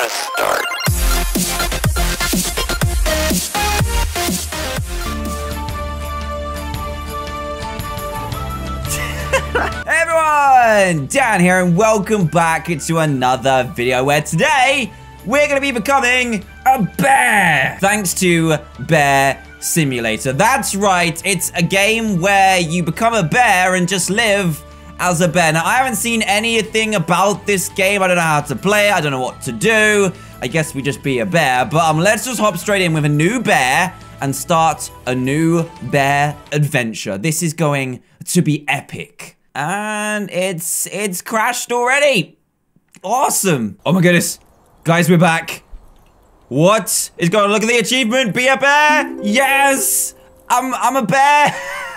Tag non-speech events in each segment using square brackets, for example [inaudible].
press start. [laughs] Hey everyone, Dan here and welcome back to another video where today we're going to be becoming a bear thanks to Bear Simulator. That's right, it's a game where you become a bear and just live as a bear. Now, I haven't seen anything about this game. I don't know how to play. I don't know what to do. I guess we just be a bear, but um, let's just hop straight in with a new bear and start a new bear adventure. This is going to be epic. And it's it's crashed already. Awesome. Oh my goodness. Guys, we're back. What is going on? Look at the achievement. Be a bear. Yes. I'm I'm a bear.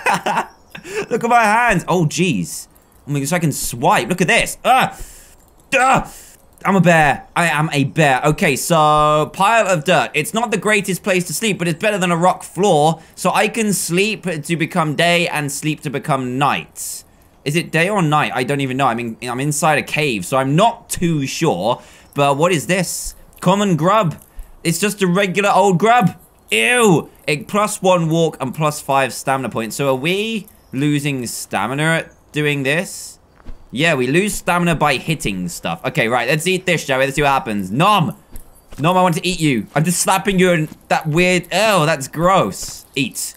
[laughs] Look at my hands. Oh jeez. Oh my gosh, I can swipe. Look at this. Ah. Ah. I'm a bear. I am a bear. Okay, so pile of dirt. It's not the greatest place to sleep, but it's better than a rock floor. So I can sleep to become day and sleep to become night. Is it day or night? I don't even know. I mean, I'm inside a cave, so I'm not too sure. But what is this? Common grub. It's just a regular old grub. Ew. It plus one walk and plus five stamina points. So are we losing stamina at doing this? Yeah, we lose stamina by hitting stuff. Okay, right. Let's eat this, shall we? Let's see what happens. Nom. Nom, I want to eat you. I'm just slapping you in that weird... Oh, that's gross. Eat.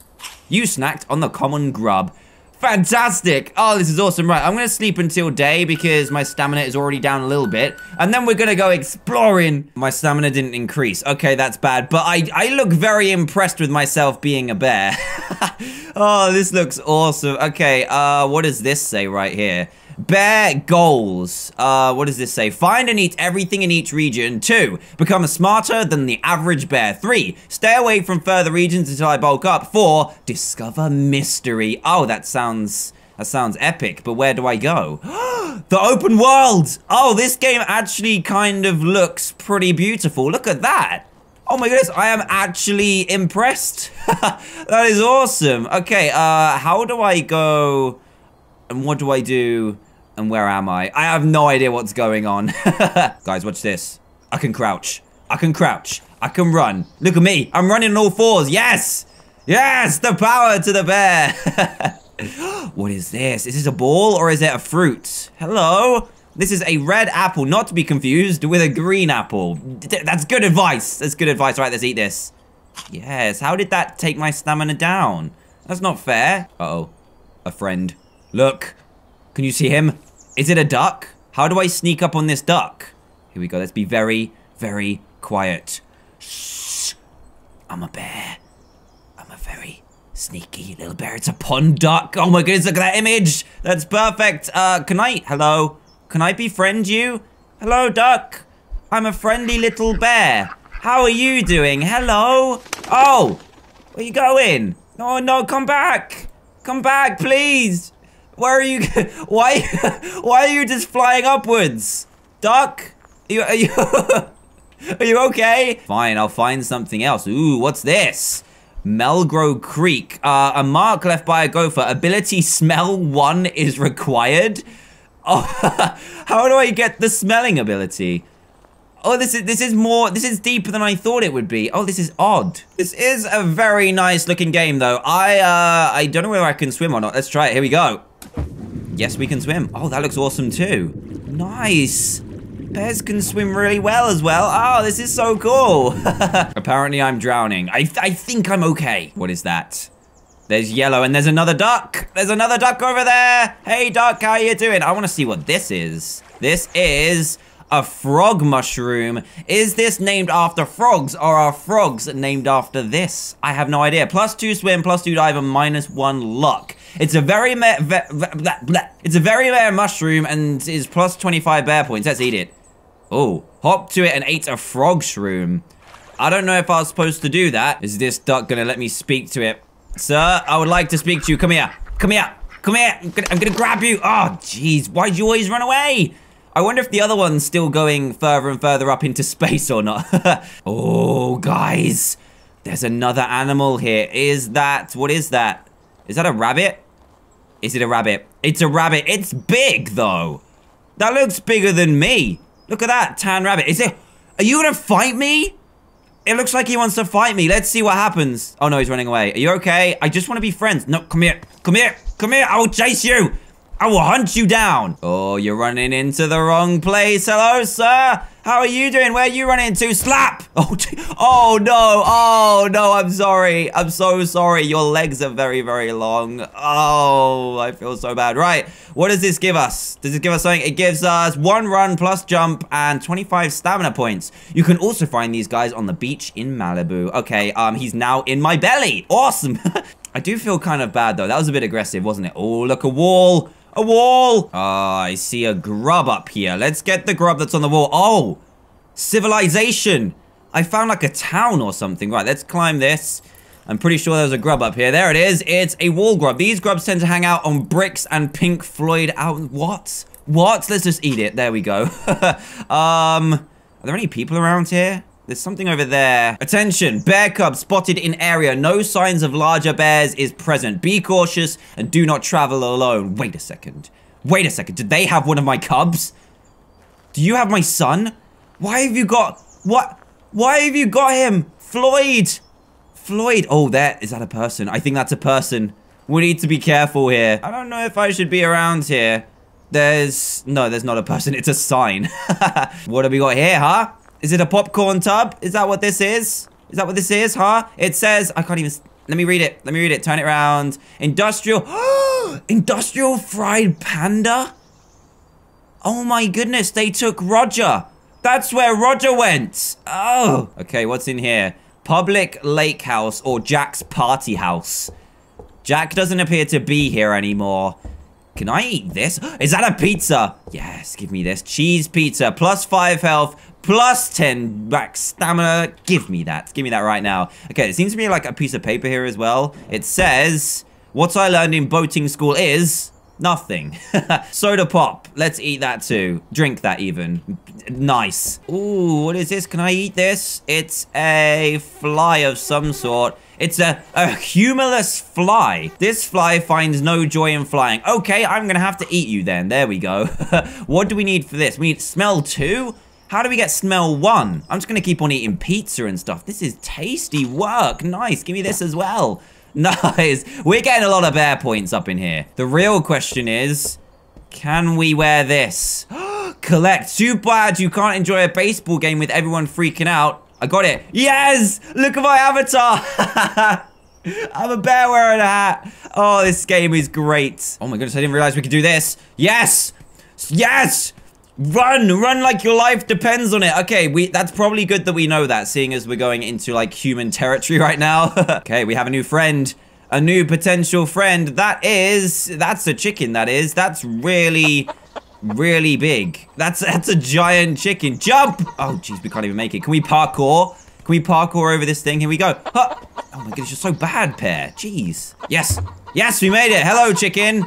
You snacked on the common grub. Fantastic! Oh, this is awesome. Right, I'm gonna sleep until day because my stamina is already down a little bit. And then we're gonna go exploring. My stamina didn't increase. Okay, that's bad. But I, I look very impressed with myself being a bear. [laughs] oh, this looks awesome. Okay, uh, what does this say right here? Bear goals. Uh, what does this say? Find and eat everything in each region. Two, become smarter than the average bear. Three, stay away from further regions until I bulk up. Four, discover mystery. Oh, that sounds, that sounds epic, but where do I go? [gasps] the open world. Oh, this game actually kind of looks pretty beautiful. Look at that. Oh my goodness, I am actually impressed. [laughs] that is awesome. Okay, uh, how do I go and what do I do? And where am I? I have no idea what's going on. [laughs] Guys, watch this. I can crouch. I can crouch. I can run. Look at me. I'm running on all fours. Yes. Yes. The power to the bear. [laughs] what is this? Is this a ball or is it a fruit? Hello. This is a red apple, not to be confused with a green apple. That's good advice. That's good advice. Right, let's eat this. Yes. How did that take my stamina down? That's not fair. Uh oh A friend. Look. Can you see him? Is it a duck? How do I sneak up on this duck? Here we go. Let's be very, very quiet. Shh. I'm a bear. I'm a very sneaky little bear. It's a pond duck. Oh my goodness, look at that image. That's perfect. Uh, can I, hello? Can I befriend you? Hello, duck. I'm a friendly little bear. How are you doing? Hello? Oh, where you going? No, no, come back. Come back, please. Where are you? [laughs] Why? [laughs] Why are you just flying upwards? Duck? Are you, are you, [laughs] are you okay? Fine, I'll find something else. Ooh, what's this? Melgrow Creek. Uh, a mark left by a gopher. Ability smell one is required. Oh, how do I get the smelling ability? Oh, this is this is more this is deeper than I thought it would be. Oh, this is odd. This is a very nice looking game though. I uh I don't know whether I can swim or not. Let's try it. Here we go. Yes, we can swim. Oh, that looks awesome too. Nice. Bears can swim really well as well. Oh, this is so cool. [laughs] Apparently I'm drowning. I, th I think I'm okay. What is that? There's yellow and there's another duck. There's another duck over there. Hey, duck, how are you doing? I want to see what this is. This is a frog mushroom. Is this named after frogs or are frogs named after this? I have no idea. Plus two swim, plus two dive, and minus one luck. It's a very blah. It's a very rare mushroom and is plus 25 bear points. Let's eat it. Oh, hop to it and ate a frog shroom. I don't know if I was supposed to do that. Is this duck gonna let me speak to it? Sir, I would like to speak to you. Come here. Come here. Come here. I'm gonna, I'm gonna grab you. Oh, jeez. Why'd you always run away? I wonder if the other one's still going further and further up into [laughs] space or not. [laughs] oh, guys. There's another animal here. Is that... What is that? Is that a rabbit? Is it a rabbit? It's a rabbit. It's big, though. That looks bigger than me. Look at that tan rabbit. Is it... Are you gonna fight me? It looks like he wants to fight me. Let's see what happens. Oh no, he's running away. Are you okay? I just want to be friends. No, come here. Come here. Come here. I will chase you. I will hunt you down. Oh, you're running into the wrong place. Hello, sir. How are you doing? Where are you running to? Slap. [laughs] Oh, oh no. Oh no, I'm sorry. I'm so sorry. Your legs are very, very long. Oh, I feel so bad. Right. What does this give us? Does it give us something? It gives us one run plus jump and 25 stamina points. You can also find these guys on the beach in Malibu. Okay, um, he's now in my belly. Awesome. [laughs] I do feel kind of bad though. That was a bit aggressive, wasn't it? Oh, look, a wall. A wall! Oh, I see a grub up here. Let's get the grub that's on the wall. Oh! Civilization! I found like a town or something. Right, let's climb this. I'm pretty sure there's a grub up here. There it is. It's a wall grub. These grubs tend to hang out on bricks and Pink Floyd out. What? What? Let's just eat it. There we go. [laughs] um, are there any people around here? There's something over there. Attention, bear cub spotted in area. No signs of larger bears is present. Be cautious and do not travel alone. Wait a second. Wait a second. Did they have one of my cubs? Do you have my son? Why have you got... What? Why have you got him? Floyd! Floyd. Oh, there. Is that a person? I think that's a person. We need to be careful here. I don't know if I should be around here. There's... No, there's not a person. It's a sign. [laughs] what have we got here, huh? Is it a popcorn tub? Is that what this is? Is that what this is, huh? It says, I can't even, let me read it. Let me read it. Turn it around. Industrial, [gasps] industrial fried panda? Oh my goodness, they took Roger. That's where Roger went. Oh. Okay, what's in here? Public Lake House or Jack's Party House. Jack doesn't appear to be here anymore. Can I eat this? [gasps] Is that a pizza? Yes, give me this. Cheese pizza, plus five health, plus 10 back stamina. Give me that. Give me that right now. Okay, it seems to be like a piece of paper here as well. It says, what I learned in boating school is nothing. [laughs] Soda pop. Let's eat that too. Drink that even. Nice. Ooh, what is this? Can I eat this? It's a fly of some sort. It's a, a humorless fly. This fly finds no joy in flying. Okay, I'm gonna have to eat you then. There we go. [laughs] what do we need for this? We need smell two? How do we get smell one? I'm just gonna keep on eating pizza and stuff. This is tasty work. Nice, give me this as well. [laughs] Nice. We're getting a lot of bear points up in here. The real question is, can we wear this? [gasps] Collect. Too bad you can't enjoy a baseball game with everyone freaking out. I got it. Yes! Look at my avatar! [laughs] I'm a bear wearing a hat. Oh, this game is great. Oh my goodness, I didn't realize we could do this. Yes! Yes! Run! Run like your life depends on it. Okay, we that's probably good that we know that, seeing as we're going into, like, human territory [laughs] right now. [laughs] okay, we have a new friend. A new potential friend. That is... That's a chicken, that is. That's really... Really big. That's that's a giant chicken. Jump! Oh, jeez, we can't even make it. Can we parkour? Can we parkour over this thing? Here we go. Huh. Oh my goodness, you're so bad, Pear. Jeez. Yes. Yes, we made it. Hello, chicken.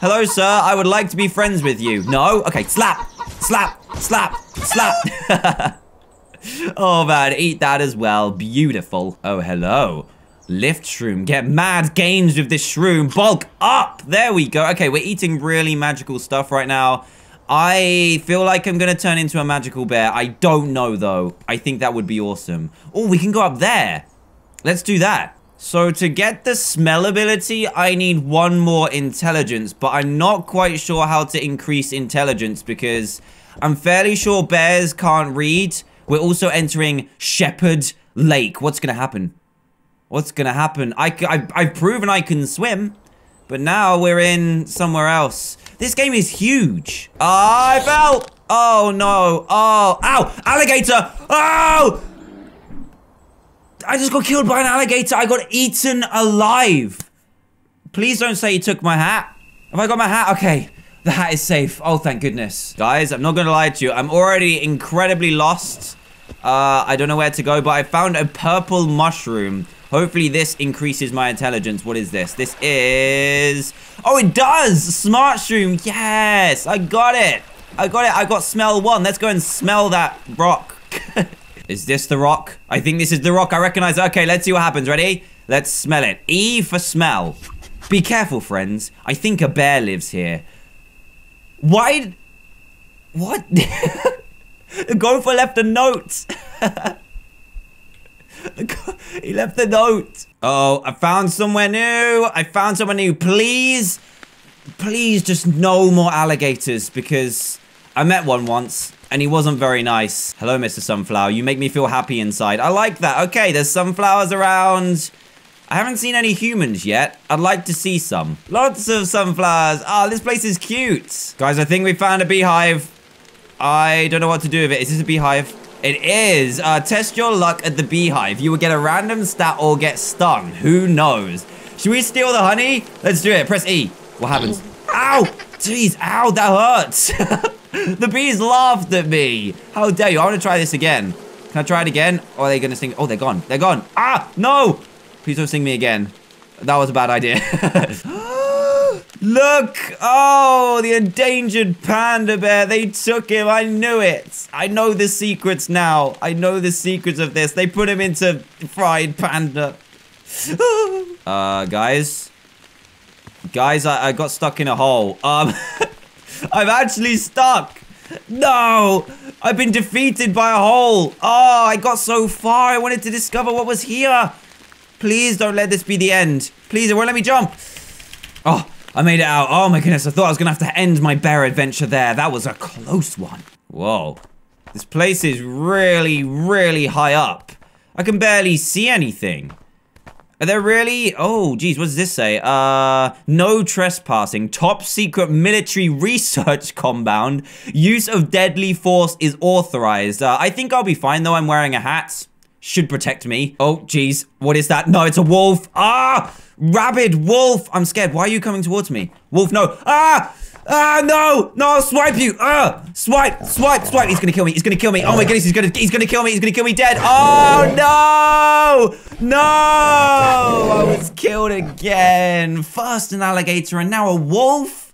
Hello, sir. I would like to be friends with you. No? Okay, slap. Slap, slap, slap. [laughs] oh, man, eat that as well. Beautiful. Oh, hello. Lift shroom. Get mad gains with this shroom. Bulk up. There we go. Okay, we're eating really magical stuff right now. I feel like I'm going to turn into a magical bear. I don't know, though. I think that would be awesome. Oh, we can go up there. Let's do that. So to get the smell ability, I need one more intelligence, but I'm not quite sure how to increase intelligence because I'm fairly sure bears can't read. We're also entering Shepherd Lake. What's going to happen? What's going to happen? I, I, I've proven I can swim, but now we're in somewhere else. This game is huge. Oh, I fell. Oh, no. Oh, ow. Alligator. Oh, I just got killed by an alligator. I got eaten alive. Please don't say you took my hat. Have I got my hat? Okay. The hat is safe. Oh, thank goodness. Guys, I'm not going to lie to you. I'm already incredibly lost. Uh, I don't know where to go, but I found a purple mushroom. Hopefully this increases my intelligence. What is this? This is... Oh, it does! Smart shroom. Yes! I got it. I got it. I got smell one. Let's go and smell that rock. [laughs] Is this the rock? I think this is the rock. I recognize it. Okay, let's see what happens. Ready? Let's smell it. E for smell. Be careful, friends. I think a bear lives here. Why? What? The [laughs] gopher left a note. [laughs] he left a note. Oh, I found somewhere new. I found somewhere new. Please, please just no more alligators because I met one once and he wasn't very nice. Hello, Mr. Sunflower. You make me feel happy inside. I like that. Okay, there's sunflowers around. I haven't seen any humans yet. I'd like to see some. Lots of sunflowers. Oh, this place is cute. Guys, I think we found a beehive. I don't know what to do with it. Is this a beehive? It is. Uh, test your luck at the beehive. You will get a random stat or get stung. Who knows? Should we steal the honey? Let's do it. Press E. What happens? Ow! Jeez, ow, that hurts. [laughs] [laughs] the bees laughed at me. How dare you? I want to try this again. Can I try it again? Or are they going to sting? Oh, they're gone. They're gone. Ah, no! Please don't sing me again. That was a bad idea. [laughs] Look! Oh, the endangered panda bear. They took him. I knew it. I know the secrets now. I know the secrets of this. They put him into fried panda. [laughs] uh, guys. Guys, I, I got stuck in a hole. Um, I'm actually stuck. No! I've been defeated by a hole. Oh, I got so far. I wanted to discover what was here. Please don't let this be the end. Please, it won't let me jump. Oh, I made it out. Oh my goodness, I thought I was gonna have to end my bear adventure there. That was a close one. Whoa. This place is really, really high up. I can barely see anything. Are there really? Oh, geez, what does this say? Uh, no trespassing. Top secret military [laughs] research compound. Use of deadly force is authorized. Uh, I think I'll be fine, though. I'm wearing a hat. Should protect me. Oh, geez. What is that? No, it's a wolf. Ah! Rabid wolf. I'm scared. Why are you coming towards me? Wolf, no. Ah! Ah, no! No, swipe you! Ah! Swipe, swipe, swipe! He's gonna kill me, he's gonna kill me! Oh my goodness, he's gonna he's gonna kill me, he's gonna kill me dead! Oh no! No! I was killed again! First an alligator and now a wolf?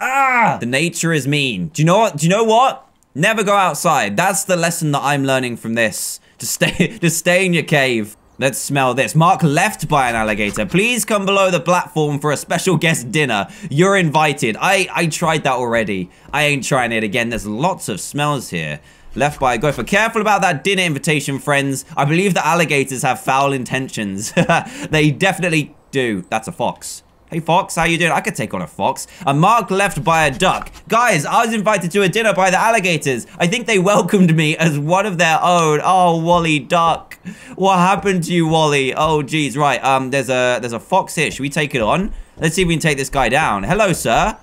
Ah! The nature is mean. Do you know what? Do you know what? Never go outside. That's the lesson that I'm learning from this. Just stay [laughs] just stay in your cave. Let's smell this. Mark left by an alligator. Please come below the platform for a special guest dinner. You're invited. I, I tried that already. I ain't trying it again. There's lots of smells here. Left by a gopher. Careful about that dinner invitation, friends. I believe the alligators have foul intentions. [laughs] they definitely do. That's a fox. Hey, Fox, how you doing? I could take on a fox. A mark left by a duck. Guys, I was invited to a dinner by the alligators. I think they welcomed me as one of their own. Oh, Wally Duck. What happened to you, Wally? Oh, geez. Right, um, there's a there's a fox here. Should we take it on? Let's see if we can take this guy down. Hello, sir.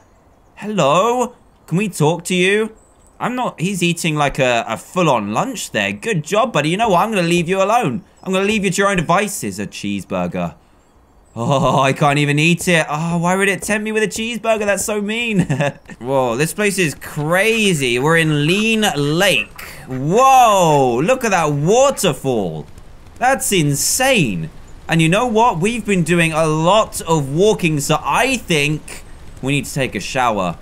Hello? Can we talk to you? I'm not... He's eating like a, a full-on lunch there. Good job, buddy. You know what? I'm going to leave you alone. I'm going to leave you to your own devices. A cheeseburger. Oh, I can't even eat it. Oh, why would it tempt me with a cheeseburger? That's so mean. [laughs] Whoa, this place is crazy. We're in Lean Lake. Whoa, look at that waterfall. That's insane. And you know what? We've been doing a lot of walking, so I think we need to take a shower.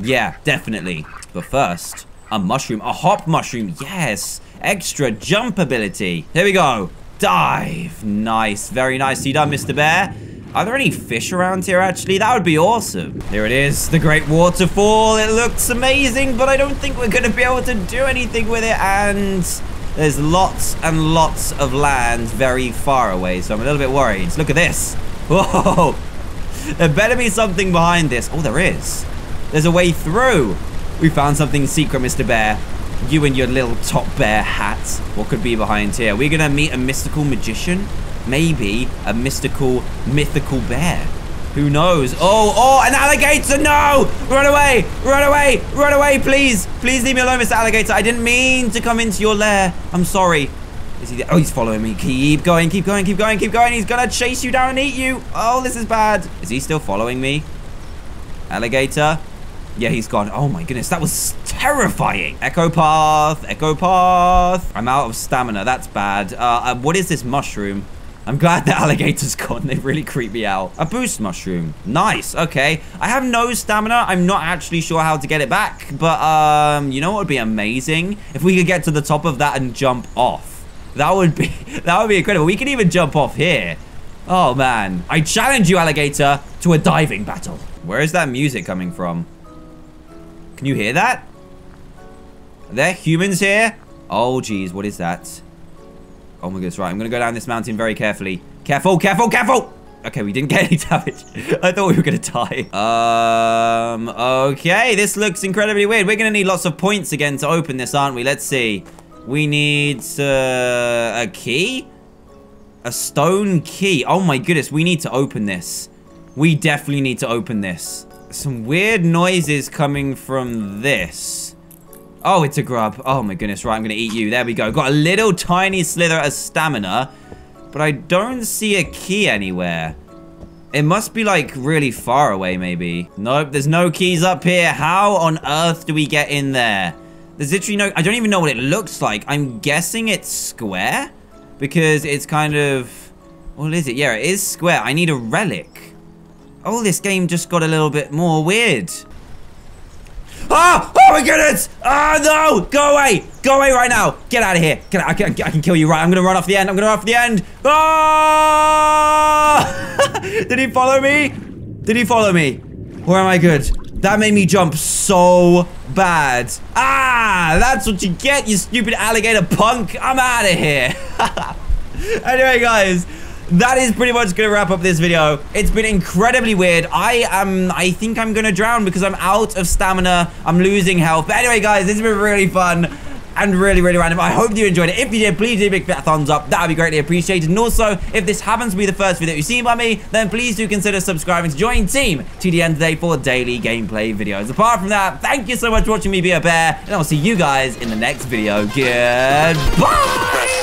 Yeah, definitely. But first, a mushroom, a hop mushroom. Yes, extra jump ability. Here we go. Dive. Nice. Very nicely done, Mr. Bear. Are there any fish around here, actually? That would be awesome. Here it is, the Great Waterfall. It looks amazing, but I don't think we're going to be able to do anything with it. And there's lots and lots of land very far away, so I'm a little bit worried. Look at this. [laughs] Whoa. There better be something behind this. Oh, there is. There's a way through. We found something secret, Mr. Bear. You and your little top bear hat. What could be behind here? We're gonna meet a mystical magician? Maybe a mystical, mythical bear. Who knows? Oh, oh, an alligator! No! Run away! Run away! Run away, please! Please leave me alone, Mr. Alligator. I didn't mean to come into your lair. I'm sorry. Is he? Oh, he's following me. Keep going, keep going, keep going, keep going. He's gonna chase you down and eat you. Oh, this is bad. Is he still following me? Alligator? Yeah, he's gone. Oh my goodness, that was terrifying. Echo Path, Echo Path. I'm out of stamina. That's bad. Uh, uh, what is this mushroom? I'm glad the [laughs] alligator's gone. They really creep me out. A boost mushroom. Nice. Okay. I have no stamina. I'm not actually sure how to get it back. But, um, you know what would be amazing? If we could get to the top of that and jump off. That would be, [laughs] that would be incredible. We could even jump off here. Oh, man. I challenge you, alligator, to a diving battle. Where is that music coming from? Can you hear that? Are there humans here? Oh, geez. What is that? Oh, my goodness. Right. I'm going to go down this mountain very carefully. Careful, careful, careful! Okay, we didn't get any [laughs] damage. I thought we were going to die. Um, okay. This looks incredibly weird. We're going to need lots of points again to open this, aren't we? Let's see. We need uh, a key? A stone key. Oh, my goodness. We need to open this. We definitely need to open this. Some weird noises coming from this. Oh, it's a grub. Oh, my goodness. Right, I'm going to eat you. There we go. Got a little tiny slither of stamina. But I don't see a key anywhere. It must be like really far away maybe. Nope, there's no keys up here. How on earth do we get in there? There's literally no... I don't even know what it looks like. I'm guessing it's square. Because it's kind of... What is it? Yeah, it is square. I need a relic. Oh, this game just got a little bit more weird. Ah! Oh my goodness! Ah, no! Go away! Go away right now! Get out of here! Out. I can, I can kill you right. I'm gonna run off the end. I'm gonna run off the end. Ah! [laughs] Did he follow me? Did he follow me? Or am I good? That made me jump so bad. Ah! That's what you get, you stupid alligator punk. I'm out of here. [laughs] anyway, guys that is pretty much gonna wrap up this video. It's been incredibly weird. I am, I think I'm gonna drown because I'm out of stamina. I'm losing health. But anyway, guys, this has been really fun and really, really random. I hope you enjoyed it. If you did, please do a big fat thumbs up. That would be greatly appreciated. And also, if this happens to be the first video you've seen by me, then please do consider subscribing to join Team TDM today for daily gameplay videos. Apart from that, thank you so much for watching me be a bear, and I'll see you guys in the next video. Goodbye!